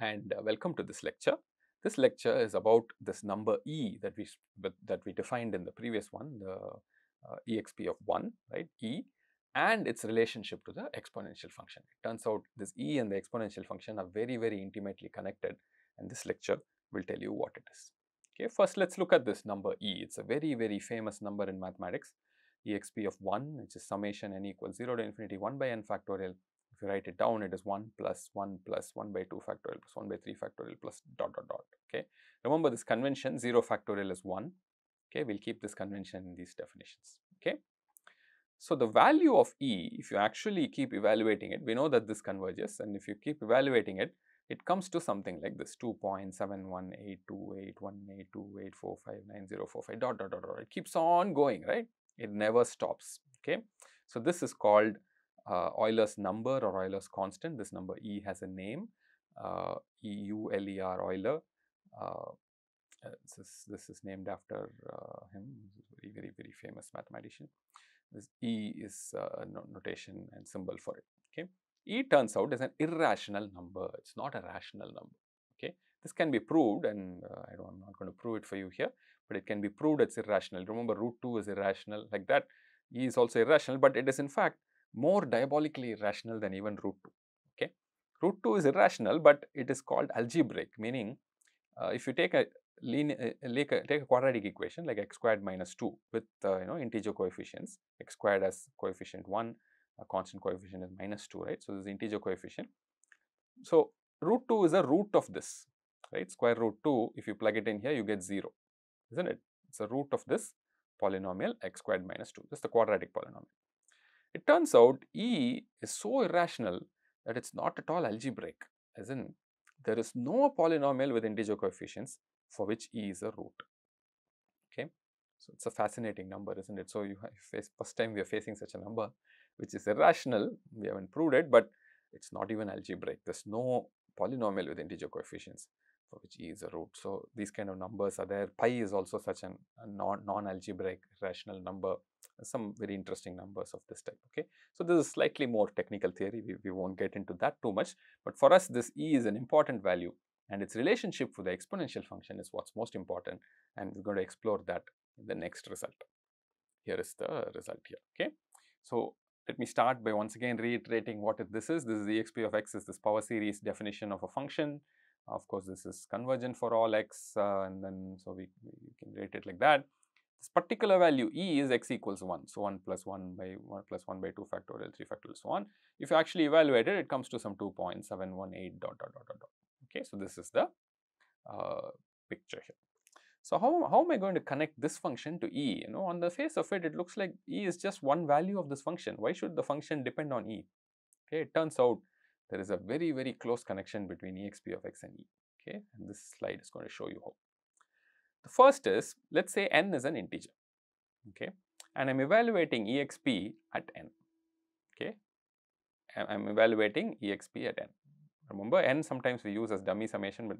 And uh, welcome to this lecture. This lecture is about this number e that we that we defined in the previous one, the uh, exp of 1, right, e and its relationship to the exponential function. It turns out this e and the exponential function are very very intimately connected and this lecture will tell you what it is. Okay, first let's look at this number e. It's a very very famous number in mathematics, exp of 1 which is summation n equals 0 to infinity 1 by n factorial if you write it down, it is 1 plus 1 plus 1 by 2 factorial plus 1 by 3 factorial plus dot dot dot. Okay. Remember this convention 0 factorial is 1. Okay. We'll keep this convention in these definitions. Okay. So, the value of E, if you actually keep evaluating it, we know that this converges and if you keep evaluating it, it comes to something like this 2.71828188284599045 dot dot dot dot. It keeps on going, right? It never stops. Okay. So, this is called uh, Euler's number or Euler's constant. This number E has a name, uh, EULER Euler. Uh, uh, this, is, this is named after uh, him, very, very, very famous mathematician. This E is a no notation and symbol for it. Okay. E turns out is an irrational number. It's not a rational number. Okay. This can be proved, and uh, I don't, I'm not going to prove it for you here, but it can be proved it's irrational. Remember, root 2 is irrational, like that. E is also irrational, but it is in fact more diabolically irrational than even root 2. Okay. Root 2 is irrational, but it is called algebraic, meaning uh, if you take a linear, uh, take, a, take a quadratic equation like x squared minus 2 with uh, you know integer coefficients, x squared as coefficient 1, a constant coefficient is minus 2, right. So, this is integer coefficient. So, root 2 is a root of this, right. Square root 2, if you plug it in here, you get 0, isn't it? It's a root of this polynomial x squared minus 2, this is the quadratic polynomial. It turns out E is so irrational that it's not at all algebraic, as in there is no polynomial with integer coefficients for which E is a root. Okay, so it's a fascinating number, isn't it? So you face first time we are facing such a number which is irrational. We haven't proved it, but it's not even algebraic. There's no polynomial with integer coefficients for which e is a root. So these kind of numbers are there. Pi is also such an, a non, non-algebraic rational number. Some very interesting numbers of this type. Okay, so this is slightly more technical theory. We, we won't get into that too much. But for us, this e is an important value, and its relationship with the exponential function is what's most important. And we're going to explore that in the next result. Here is the result here. Okay, so let me start by once again reiterating what this is. This is the exp of x is this power series definition of a function of course, this is convergent for all x uh, and then so we, we can rate it like that. This particular value e is x equals 1. So, 1 plus 1 by 1 plus 1 by 2 factorial 3 factorial so on. If you actually evaluate it, it comes to some 2.718 dot dot dot dot dot. Okay, so this is the uh, picture here. So, how, how am I going to connect this function to e? You know, on the face of it, it looks like e is just one value of this function. Why should the function depend on e? Okay, it turns out there is a very, very close connection between exp of x and e. Okay, and this slide is going to show you how. The first is, let's say n is an integer. Okay, and I'm evaluating exp at n. Okay, I'm evaluating exp at n. Remember, n sometimes we use as dummy summation, but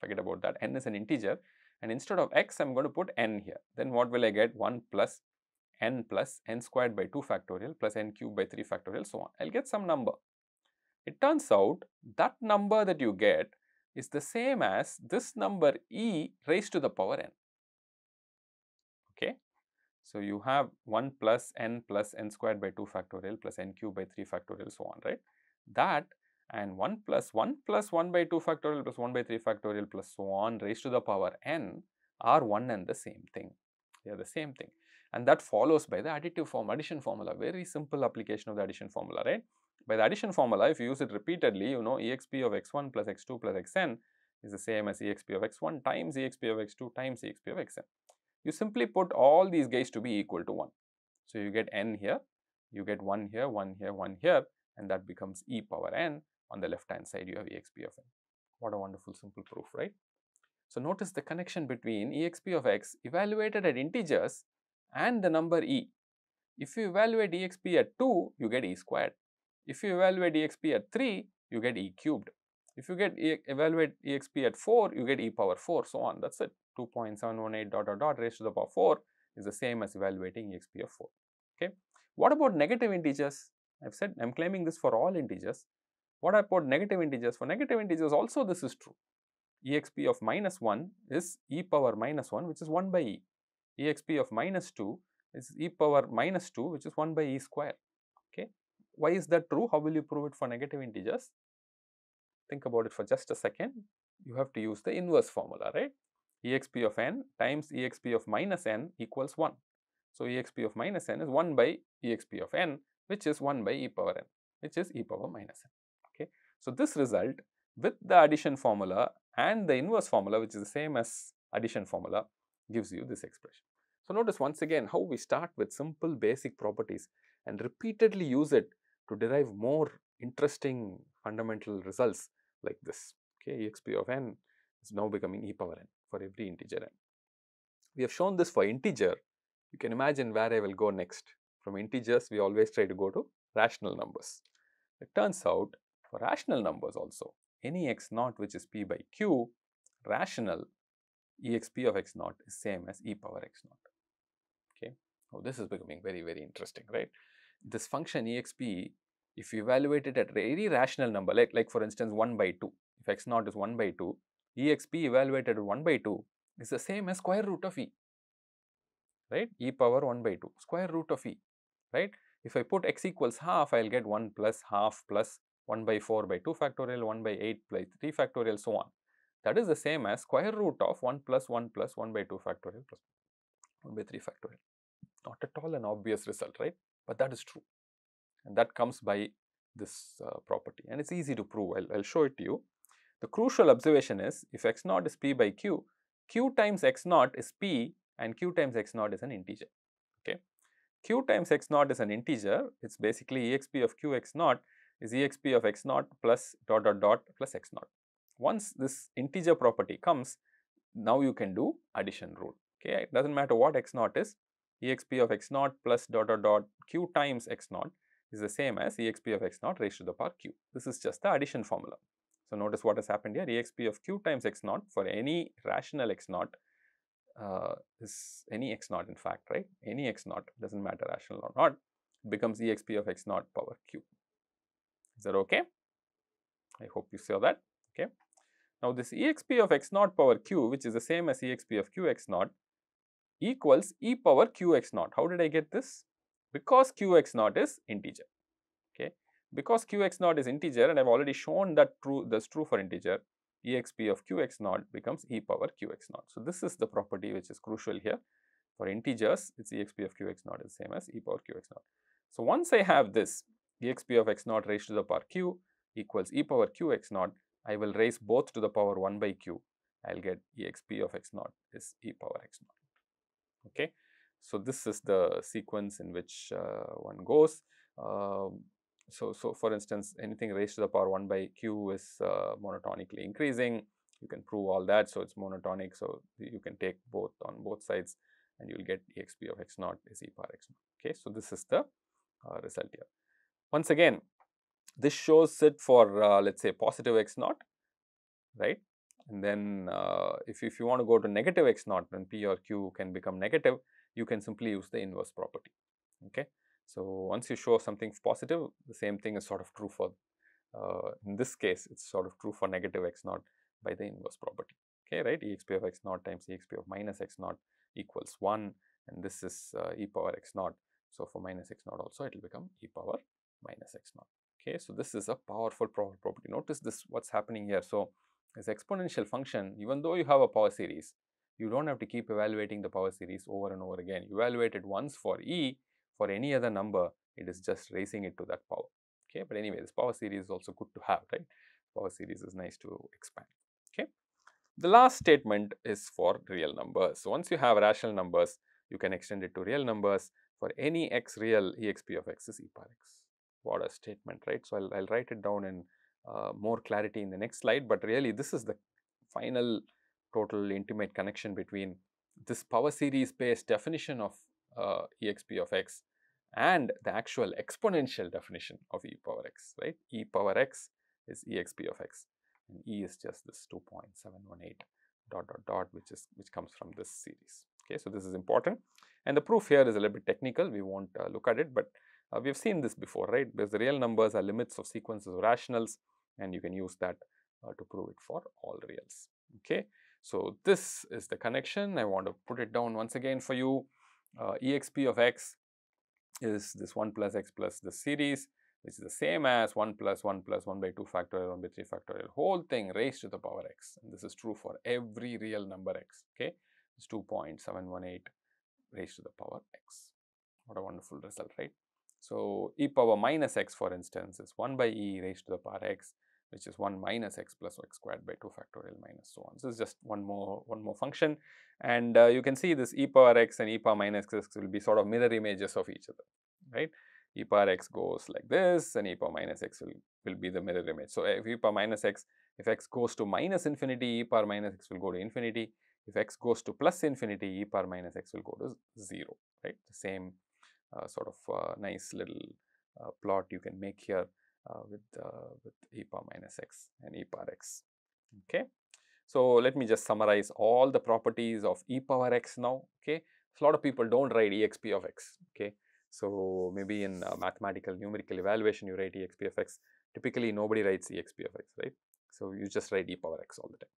forget about that. n is an integer, and instead of x, I'm going to put n here. Then what will I get? 1 plus n plus n squared by 2 factorial plus n cubed by 3 factorial, so on. I'll get some number. It turns out that number that you get is the same as this number e raised to the power n. Okay. So, you have 1 plus n plus n squared by 2 factorial plus n cubed by 3 factorial so on, right. That and 1 plus 1 plus 1 by 2 factorial plus 1 by 3 factorial plus so on raised to the power n are one and the same thing. They are the same thing and that follows by the additive form addition formula very simple application of the addition formula right. By the addition formula if you use it repeatedly you know exp of x1 plus x2 plus xn is the same as exp of x1 times exp of x2 times exp of xn. You simply put all these guys to be equal to 1. So, you get n here, you get 1 here, 1 here, 1 here and that becomes e power n on the left hand side you have exp of n. What a wonderful simple proof right. So, notice the connection between exp of x evaluated at integers and the number e. If you evaluate exp at 2, you get e squared. If you evaluate exp at 3, you get e cubed. If you get e evaluate exp at 4, you get e power 4, so on. That's it. 2.718 dot dot dot raised to the power 4 is the same as evaluating exp of 4. Okay. What about negative integers? I've said I'm claiming this for all integers. What about negative integers? For negative integers also this is true. exp of minus 1 is e power minus 1 which is 1 by e. exp of minus 2 is e power minus 2 which is 1 by e square. Okay. Why is that true? How will you prove it for negative integers? Think about it for just a second. You have to use the inverse formula, right? exp of n times exp of minus n equals 1. So, exp of minus n is 1 by exp of n which is 1 by e power n which is e power minus n. Okay. So, this result with the addition formula and the inverse formula which is the same as addition formula gives you this expression. So, notice once again how we start with simple basic properties and repeatedly use it to derive more interesting fundamental results like this. Okay, exp of n is now becoming e power n for every integer n. We have shown this for integer. You can imagine where I will go next. From integers, we always try to go to rational numbers. It turns out for rational numbers also, any x naught which is p by q, rational exp of x naught is same as e power x naught. Okay. Now, this is becoming very, very interesting, right? This function exp, if you evaluate it at any rational number, like, like for instance 1 by 2, if x naught is 1 by 2, exp evaluated at 1 by 2 is the same as square root of e, right? e power 1 by 2, square root of e, right? If I put x equals half, I will get 1 plus half plus 1 by 4 by 2 factorial, 1 by 8 by 3 factorial, so on. That is the same as square root of 1 plus 1 plus 1 by 2 factorial plus 1 by 3 factorial. Not at all an obvious result, right? But that is true. And that comes by this uh, property and it's easy to prove. I'll, I'll show it to you. The crucial observation is if x naught is p by q, q times x naught is p and q times x naught is an integer. Okay. q times x naught is an integer, it's basically exp of q x naught is exp of x naught plus dot dot dot plus x naught. Once this integer property comes, now you can do addition rule. Okay, it does not matter what x naught is, exp of x naught plus dot dot dot q times x naught is the same as exp of x naught raised to the power q. This is just the addition formula. So, notice what has happened here exp of q times x naught for any rational x naught uh, is any x naught in fact, right? Any x naught does not matter rational or not becomes exp of x naught power q. Is that okay? I hope you saw that. Okay. Now, this exp of x naught power q which is the same as exp of q x naught equals e power q x naught. How did I get this? Because q x naught is integer. Okay. Because q x naught is integer and I have already shown that true that's true for integer exp of q x naught becomes e power q x naught. So, this is the property which is crucial here. For integers, it is exp of q x naught is same as e power q x naught. So, once I have this exp of x naught raised to the power q equals e power q x naught, I will raise both to the power 1 by q. I will get exp of x naught is e power x naught. Okay. So, this is the sequence in which uh, one goes. Um, so, so for instance, anything raised to the power 1 by q is uh, monotonically increasing. You can prove all that. So, it is monotonic. So, you can take both on both sides and you will get exp of x naught is e power x naught. Okay. So, this is the uh, result here. Once again, this shows it for uh, let us say positive x naught, right. And then uh, if, if you want to go to negative x naught when p or q can become negative, you can simply use the inverse property. Okay. So, once you show something positive, the same thing is sort of true for, uh, in this case, it is sort of true for negative x naught by the inverse property, okay, right, exp of x naught times exp of minus x naught equals 1 and this is uh, e power x naught. So, for minus x naught also it will become e power minus x naught, okay. So, this is a powerful property. Notice this what is happening here. So, this exponential function, even though you have a power series, you do not have to keep evaluating the power series over and over again. You evaluate it once for e for any other number, it is just raising it to that power. Okay, but anyway, this power series is also good to have, right? Power series is nice to expand. Okay, the last statement is for real numbers. So once you have rational numbers, you can extend it to real numbers. For any x real, exp of x is e power x. What a statement, right? So I'll, I'll write it down in uh, more clarity in the next slide. But really, this is the final total intimate connection between this power series based definition of uh, exp of x and the actual exponential definition of e power x, right. e power x is exp of x and e is just this 2.718 dot dot dot which is which comes from this series. Okay, so this is important and the proof here is a little bit technical. We won't uh, look at it, but uh, we have seen this before, right? Because the real numbers are limits of sequences of rationals and you can use that uh, to prove it for all reals. Okay. So, this is the connection. I want to put it down once again for you. Uh, exp of x is this 1 plus x plus the series which is the same as 1 plus 1 plus 1 by 2 factorial 1 by 3 factorial whole thing raised to the power x and this is true for every real number x okay it's 2.718 raised to the power x what a wonderful result right so e power minus x for instance is 1 by e raised to the power x which is 1 minus x plus x squared by 2 factorial minus so on. So, is just one more one more function and uh, you can see this e power x and e power minus x will be sort of mirror images of each other, right. e power x goes like this and e power minus x will, will be the mirror image. So, if e power minus x, if x goes to minus infinity, e power minus x will go to infinity. If x goes to plus infinity, e power minus x will go to 0, right. The same sort of uh, nice little uh, plot you can make here uh, with, uh, with e power minus x and e power x. Okay. So, let me just summarize all the properties of e power x now. Okay. So, a lot of people do not write exp of x. Okay. So, maybe in uh, mathematical numerical evaluation you write exp of x. Typically, nobody writes exp of x, right. So, you just write e power x all the time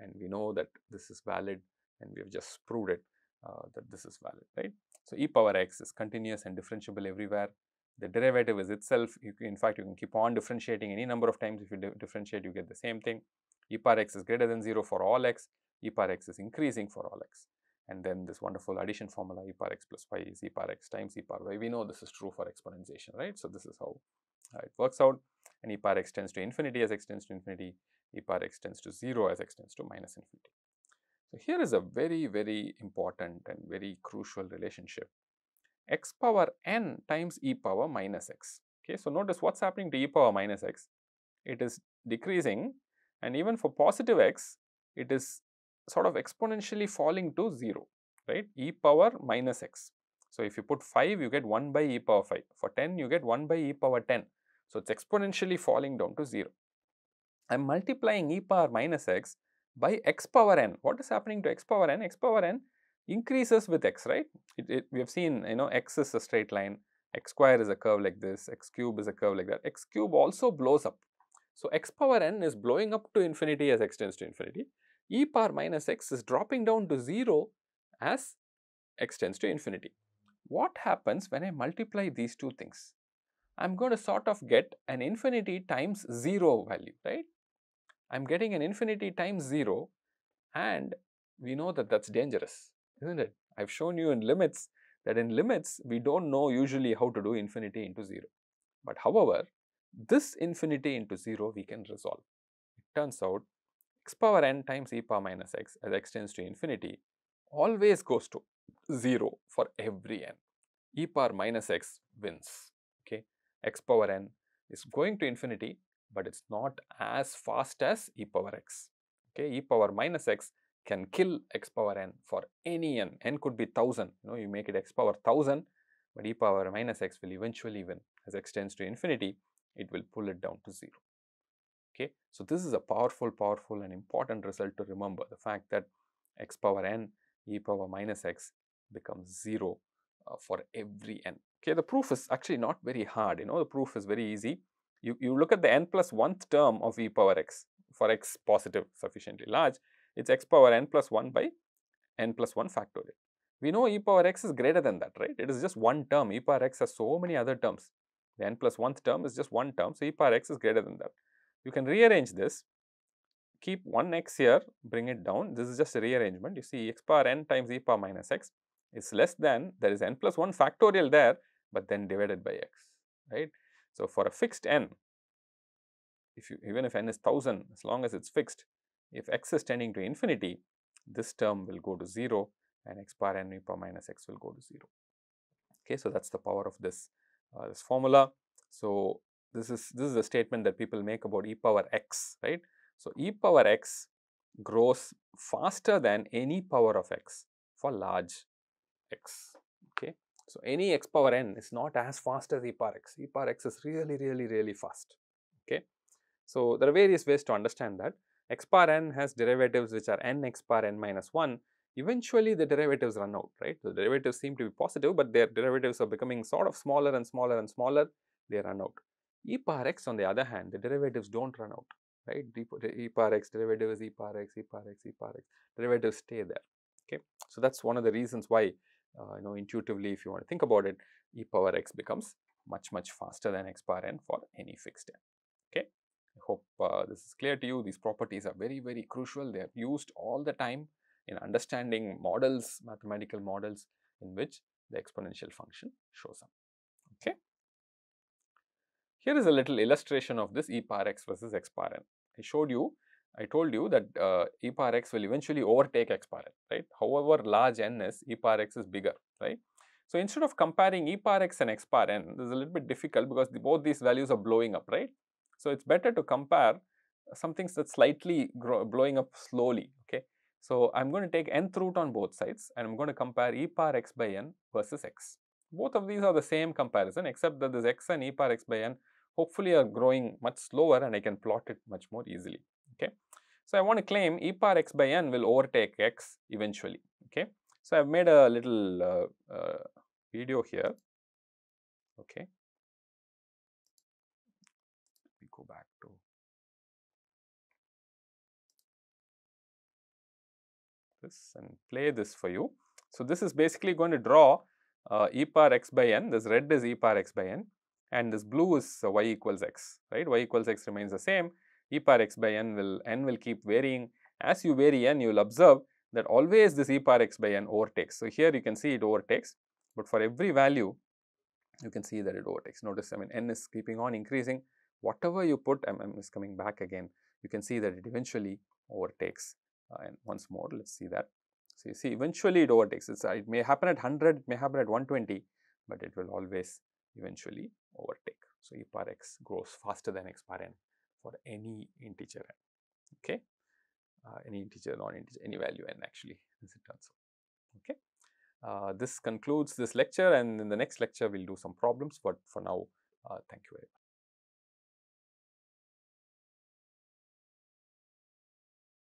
and we know that this is valid and we have just proved it uh, that this is valid, right. So, e power x is continuous and differentiable everywhere. The derivative is itself you can, in fact you can keep on differentiating any number of times. If you di differentiate you get the same thing. E power x is greater than 0 for all x. E power x is increasing for all x. And then this wonderful addition formula e power x plus y is e power x times e power y. We know this is true for exponentiation right? So this is how uh, it works out. And e power x tends to infinity as x tends to infinity. E power x tends to 0 as x tends to minus infinity so here is a very very important and very crucial relationship x power n times e power minus x. Okay, so notice what's happening to e power minus x. It is decreasing and even for positive x, it is sort of exponentially falling to 0, right, e power minus x. So, if you put 5, you get 1 by e power 5. For 10, you get 1 by e power 10. So, it's exponentially falling down to 0. I am multiplying e power minus x by x power n. What is happening to x power n? x power n increases with x, right? It, it, we have seen, you know, x is a straight line, x square is a curve like this, x cube is a curve like that. x cube also blows up. So, x power n is blowing up to infinity as x tends to infinity. e power minus x is dropping down to 0 as x tends to infinity. What happens when I multiply these two things? I am going to sort of get an infinity times 0 value, right? I am getting an infinity times 0 and we know that that is dangerous isn't it? I've shown you in limits that in limits we don't know usually how to do infinity into 0. But however, this infinity into 0 we can resolve. It turns out x power n times e power minus x as x tends to infinity always goes to 0 for every n. e power minus x wins, okay. x power n is going to infinity, but it's not as fast as e power x, okay. e power minus x can kill x power n for any n. n could be 1000, you know, you make it x power 1000, but e power minus x will eventually win. As x tends to infinity, it will pull it down to 0. Okay. So, this is a powerful, powerful and important result to remember the fact that x power n e power minus x becomes 0 uh, for every n. Okay, the proof is actually not very hard, you know, the proof is very easy. You, you look at the n plus 1th term of e power x for x positive sufficiently large, it is x power n plus 1 by n plus 1 factorial. We know e power x is greater than that, right? It is just one term. e power x has so many other terms. The n plus 1th term is just one term. So, e power x is greater than that. You can rearrange this, keep 1 x here, bring it down. This is just a rearrangement. You see x power n times e power minus x is less than, there is n plus 1 factorial there, but then divided by x, right. So, for a fixed n, if you even if n is 1000, as long as it is fixed, if x is tending to infinity, this term will go to 0 and x power n e power minus x will go to 0. Okay, so that is the power of this, uh, this formula. So, this is this is a statement that people make about e power x, right. So, e power x grows faster than any power of x for large x. So, any x power n is not as fast as e power x, e power x is really, really, really fast. Okay. So, there are various ways to understand that x power n has derivatives which are n x power n minus 1, eventually the derivatives run out, right. The derivatives seem to be positive, but their derivatives are becoming sort of smaller and smaller and smaller, they run out. e power x on the other hand, the derivatives do not run out, right? e power x derivative is e power x, e power x, e power x, derivatives stay there, okay. So, that is one of the reasons why uh, you know intuitively if you want to think about it, e power x becomes much much faster than x power n for any fixed n, okay. I hope uh, this is clear to you. These properties are very very crucial. They are used all the time in understanding models, mathematical models in which the exponential function shows up, okay. Here is a little illustration of this e power x versus x power n. I showed you, I told you that uh, e power x will eventually overtake x power n, right. However large n is, e power x is bigger, right. So, instead of comparing e power x and x power n, this is a little bit difficult because the, both these values are blowing up, right. So, it is better to compare something that's slightly blowing up slowly, okay. So, I am going to take nth root on both sides and I am going to compare e power x by n versus x. Both of these are the same comparison except that this x and e power x by n hopefully are growing much slower and I can plot it much more easily. So, I want to claim e power x by n will overtake x eventually. Okay. So, I have made a little uh, uh, video here. Okay. Let me go back to this and play this for you. So, this is basically going to draw uh, e power x by n, this red is e power x by n and this blue is uh, y equals x, right, y equals x remains the same, e power x by n will, n will keep varying. As you vary n, you will observe that always this e power x by n overtakes. So, here you can see it overtakes, but for every value you can see that it overtakes. Notice I mean n is keeping on increasing, whatever you put m, m is coming back again, you can see that it eventually overtakes uh, and once more let us see that. So, you see eventually it overtakes, it's, uh, it may happen at 100, it may happen at 120, but it will always eventually overtake. So, e power x grows faster than x power n for any integer n, okay, uh, any integer, non-integer, any value n actually as it turns out, okay. Uh, this concludes this lecture and in the next lecture we will do some problems, but for now uh, thank you very much.